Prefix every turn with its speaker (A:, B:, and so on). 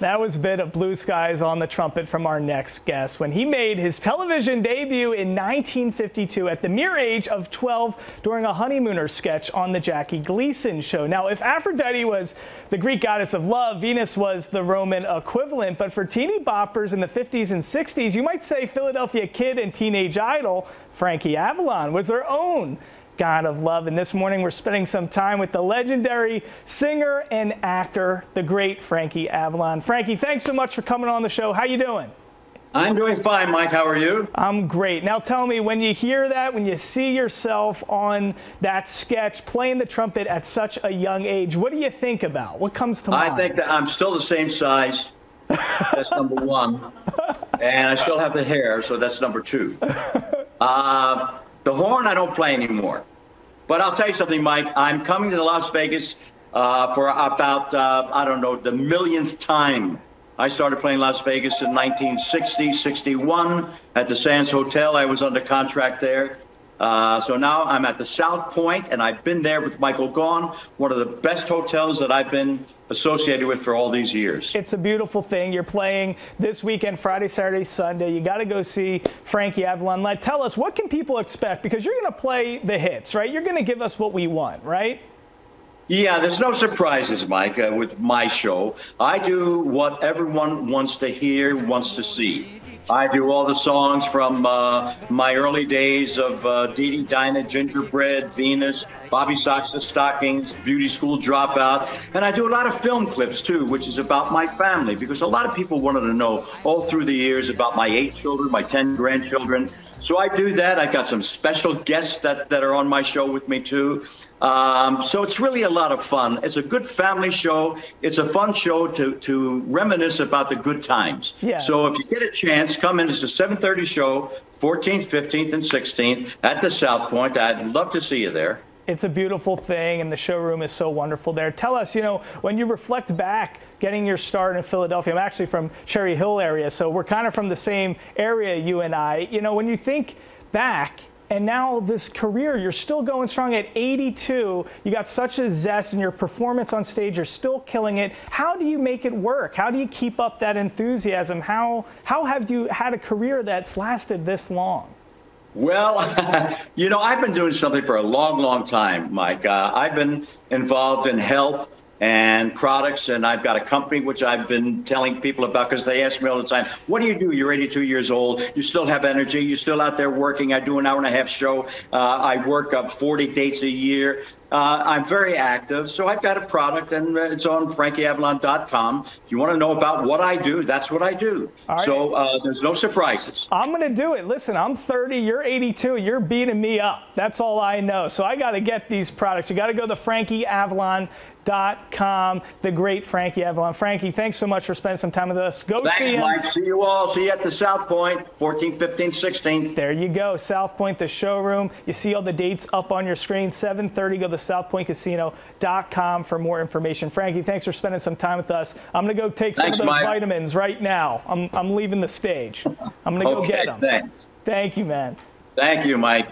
A: That was a bit of blue skies on the trumpet from our next guest when he made his television debut in 1952 at the mere age of 12 during a honeymooner sketch on the Jackie Gleason show. Now, if Aphrodite was the Greek goddess of love, Venus was the Roman equivalent. But for teeny boppers in the 50s and 60s, you might say Philadelphia Kid and Teenage Idol, Frankie Avalon, was their own God of Love. And this morning we're spending some time with the legendary singer and actor, the great Frankie Avalon. Frankie, thanks so much for coming on the show. How you doing?
B: I'm doing fine, Mike. How are you?
A: I'm great. Now tell me, when you hear that, when you see yourself on that sketch playing the trumpet at such a young age, what do you think about? What comes to mind?
B: I think that I'm still the same size. That's number one. And I still have the hair, so that's number two. Uh, horn I don't play anymore. But I'll tell you something, Mike. I'm coming to Las Vegas uh, for about, uh, I don't know, the millionth time. I started playing Las Vegas in 1960, 61 at the Sands Hotel. I was under contract there. Uh, so now I'm at the South Point, and I've been there with Michael Gaughan, one of the best hotels that I've been associated with for all these years.
A: It's a beautiful thing. You're playing this weekend, Friday, Saturday, Sunday. You got to go see Frankie Avalon. Let tell us what can people expect because you're going to play the hits, right? You're going to give us what we want, right?
B: Yeah, there's no surprises, Mike, uh, with my show. I do what everyone wants to hear, wants to see. I do all the songs from uh, my early days of uh, Dee Dee Dinah, Gingerbread, Venus, Bobby Sox the Stockings, Beauty School Dropout. And I do a lot of film clips too, which is about my family because a lot of people wanted to know all through the years about my eight children, my 10 grandchildren. So I do that. I've got some special guests that, that are on my show with me too. Um, so it's really a lot of fun. It's a good family show. It's a fun show to, to reminisce about the good times. Yeah. So if you get a chance, come in. It's a 7:30 show, 14th, 15th, and 16th at the South Point. I'd love to see you there.
A: It's a beautiful thing, and the showroom is so wonderful there. Tell us, you know, when you reflect back getting your start in Philadelphia, I'm actually from Cherry Hill area, so we're kind of from the same area, you and I. You know, when you think back, and now this career, you're still going strong at 82. You got such a zest in your performance on stage. You're still killing it. How do you make it work? How do you keep up that enthusiasm? How, how have you had a career that's lasted this long?
B: Well, you know, I've been doing something for a long, long time, Mike. Uh, I've been involved in health and products, and I've got a company which I've been telling people about because they ask me all the time, "What do you do? You're 82 years old. You still have energy. You're still out there working. I do an hour and a half show. Uh, I work up 40 dates a year. Uh, I'm very active, so I've got a product, and it's on frankieavalon.com. If you want to know about what I do, that's what I do. Right. So uh, there's no surprises.
A: I'm going to do it. Listen, I'm 30, you're 82, you're beating me up. That's all I know. So I got to get these products. You got to go to frankieavalon.com. The great Frankie Avalon. Frankie, thanks so much for spending some time with us.
B: Go thanks, see him. Mike. See you all. See you at the South Point, 14, 15, 16.
A: There you go. South Point, the showroom. You see all the dates up on your screen. 7:30. Go to southpointcasino.com for more information. Frankie, thanks for spending some time with us. I'm going to go take thanks, some of those Mike. vitamins right now. I'm, I'm leaving the stage. I'm going to okay, go get them.
B: Thanks.
A: Thank you, man.
B: Thank you, Mike.